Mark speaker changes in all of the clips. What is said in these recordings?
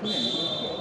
Speaker 1: 出面没关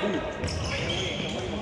Speaker 1: Thank.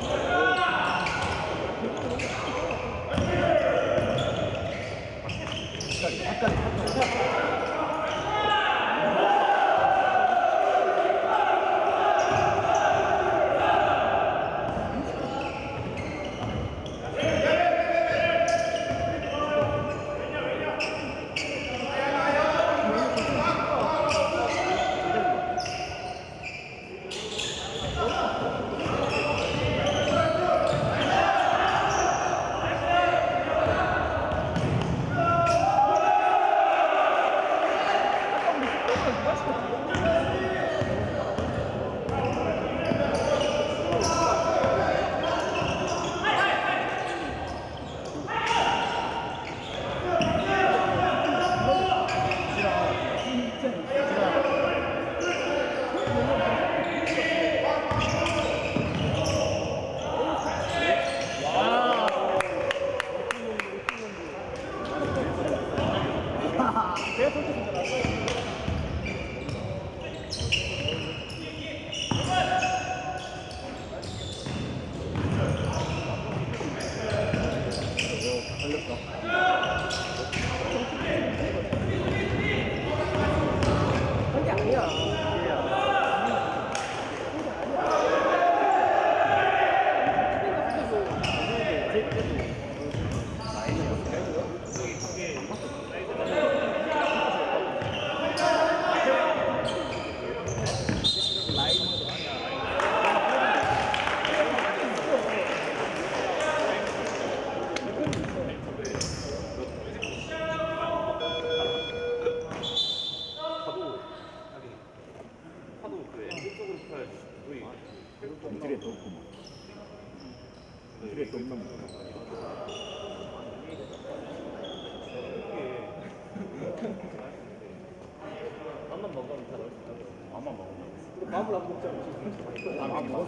Speaker 1: Yeah,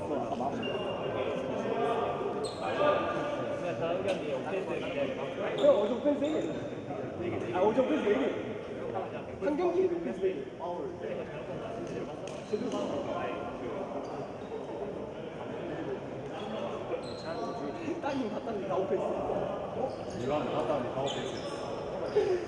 Speaker 1: 형
Speaker 2: 어제
Speaker 3: 오펜스 4개 아 어제 오펜스 4개 한 경기에 오펜스 따님 봤다는 다 오펜스
Speaker 1: 이거
Speaker 2: 봤다는
Speaker 1: 다
Speaker 4: 오펜스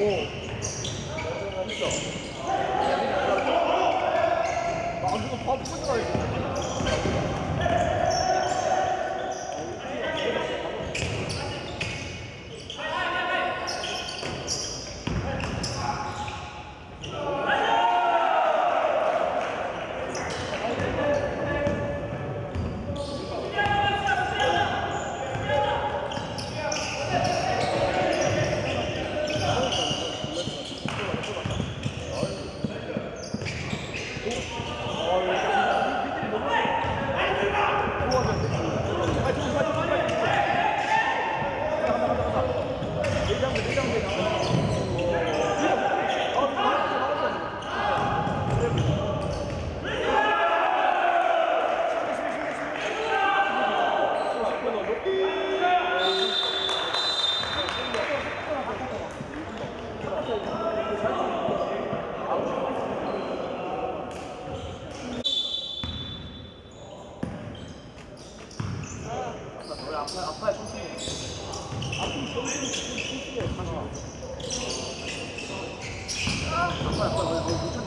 Speaker 4: 오. 啊快啊快出去。啊啊快快快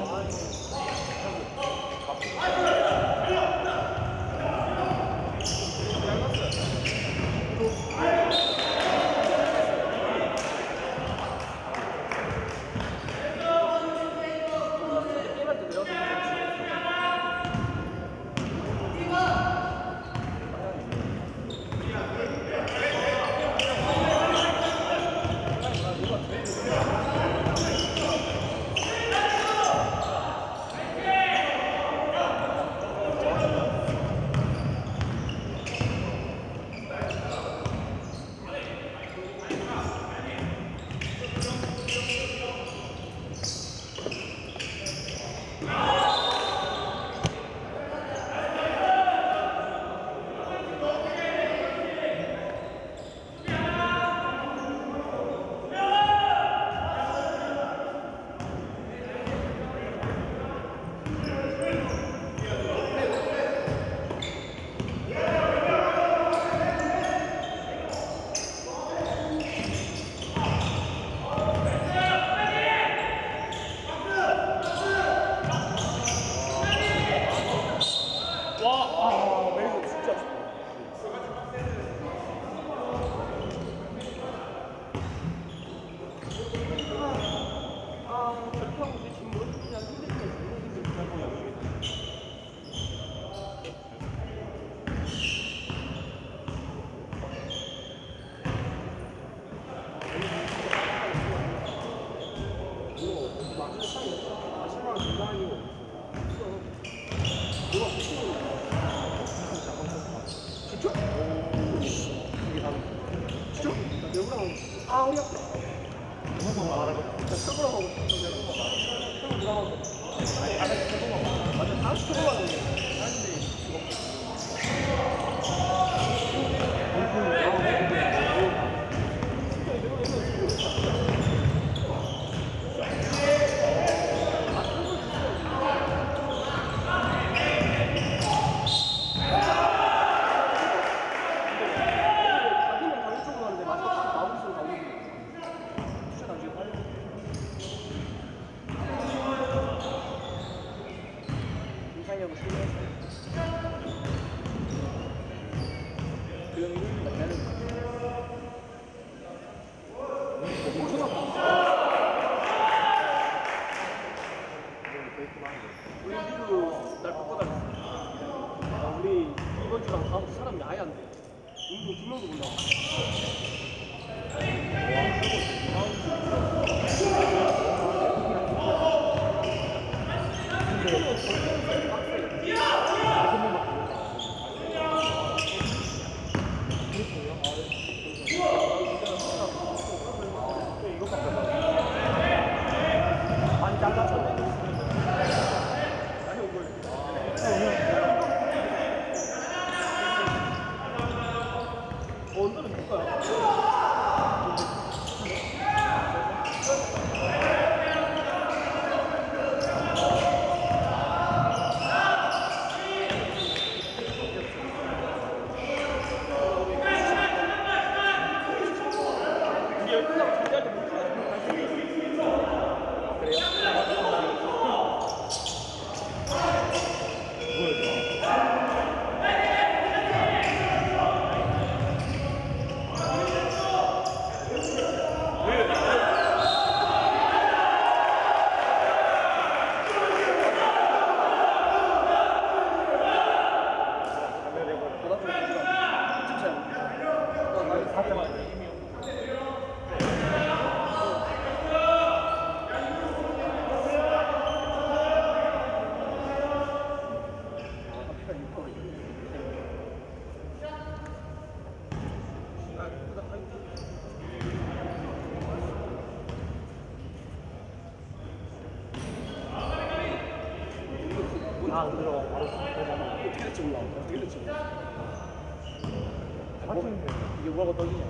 Speaker 4: 게임 Come on. 다안
Speaker 1: 들어가 바로 되잖아.
Speaker 3: 어떻게 될지 몰라. 어떻게 될지 몰라. 이게 뭐라고 떠지냐.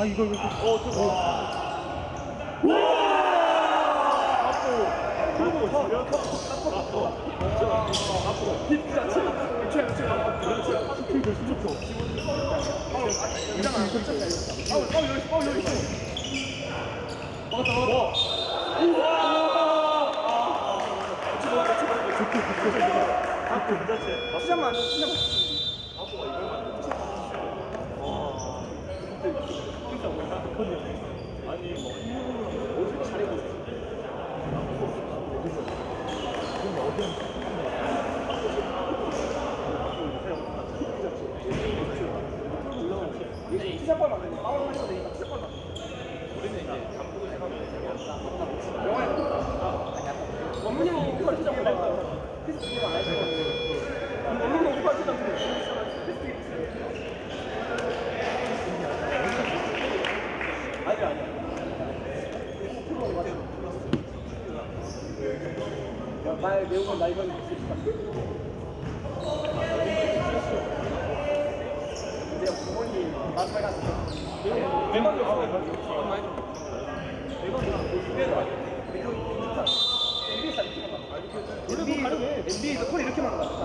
Speaker 3: 아
Speaker 1: 이거
Speaker 3: 이거 어
Speaker 1: 저거
Speaker 3: 시작만 시작만 시합발 말 매운 건나 이건 NB 에서 골 이렇게 많
Speaker 4: 은 거 같 아.